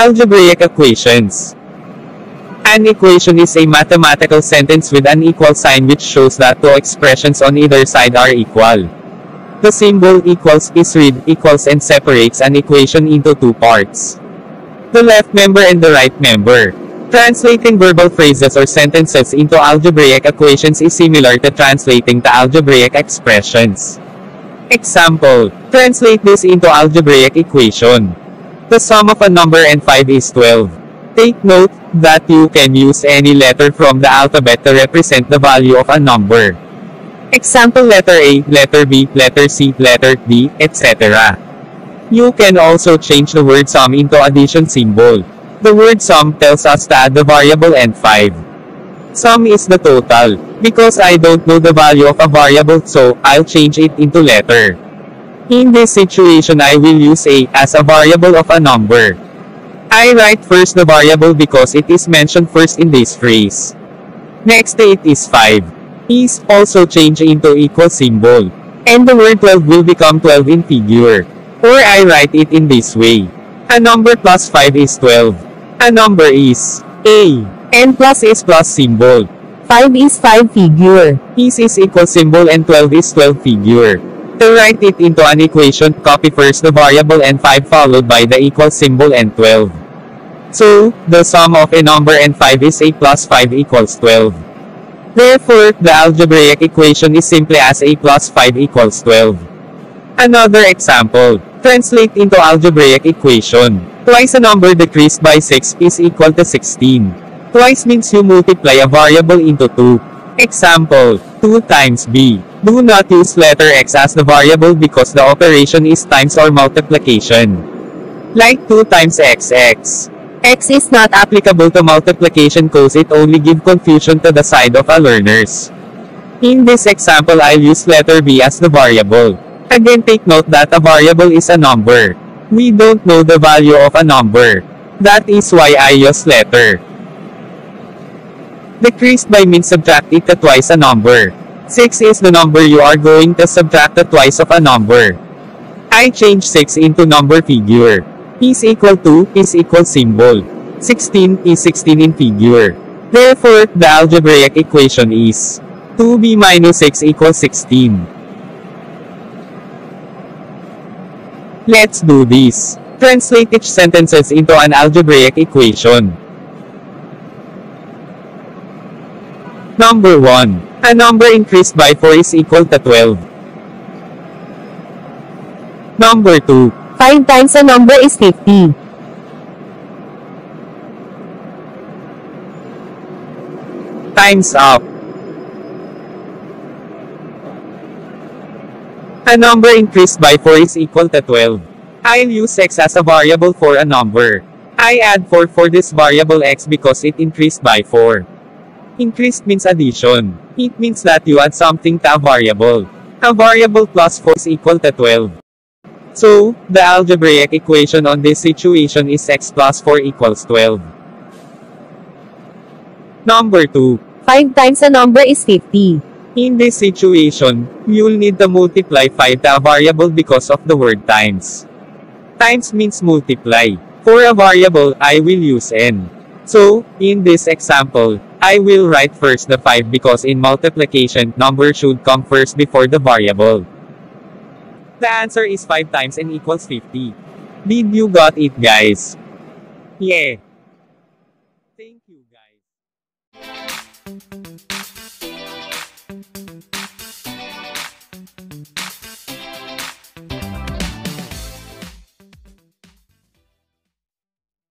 Algebraic equations. An equation is a mathematical sentence with an equal sign which shows that two expressions on either side are equal. The symbol equals is read equals and separates an equation into two parts. The left member and the right member. Translating verbal phrases or sentences into algebraic equations is similar to translating the algebraic expressions. Example, translate this into algebraic equation. The sum of a number and 5 is 12. Take note that you can use any letter from the alphabet to represent the value of a number. Example letter A, letter B, letter C, letter D, etc. You can also change the word sum into addition symbol. The word sum tells us to add the variable and 5. Sum is the total. Because I don't know the value of a variable so, I'll change it into letter. In this situation I will use A as a variable of a number. I write first the variable because it is mentioned first in this phrase. Next it is 5. Is also change into equal symbol. And the word 12 will become 12 in figure. Or I write it in this way. A number plus 5 is 12. A number is A. N plus is plus symbol. 5 is 5 figure. Is is equal symbol and 12 is 12 figure. To write it into an equation, copy first the variable and 5 followed by the equal symbol and 12. So, the sum of a number and 5 is a plus 5 equals 12. Therefore, the algebraic equation is simply as a plus 5 equals 12. Another example. Translate into algebraic equation. Twice a number decreased by 6 is equal to 16. Twice means you multiply a variable into 2. Example, 2 times b. Do not use letter x as the variable because the operation is times or multiplication. Like 2 times xx. X is not applicable to multiplication cause it only give confusion to the side of a learners. In this example I'll use letter b as the variable. Again take note that a variable is a number. We don't know the value of a number. That is why I use letter. Decreased by means subtract it twice a number. 6 is the number you are going to subtract twice of a number. I change 6 into number figure. Is equal to, is equal symbol. 16 is 16 in figure. Therefore, the algebraic equation is 2b minus 6 equals 16. Let's do this. Translate each sentences into an algebraic equation. Number 1. A number increased by 4 is equal to 12. Number 2. 5 times a number is 50. Times up. A number increased by 4 is equal to 12. I'll use x as a variable for a number. I add 4 for this variable x because it increased by 4. Increased means addition. It means that you add something to a variable. A variable plus 4 is equal to 12. So, the algebraic equation on this situation is x plus 4 equals 12. Number 2. 5 times a number is 50. In this situation, you'll need to multiply 5 to a variable because of the word times. Times means multiply. For a variable, I will use n. So, in this example, I will write first the 5 because in multiplication, number should come first before the variable. The answer is 5 times n equals 50. Did you got it guys? Yeah. Thank you guys.